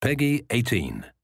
Peggy 18.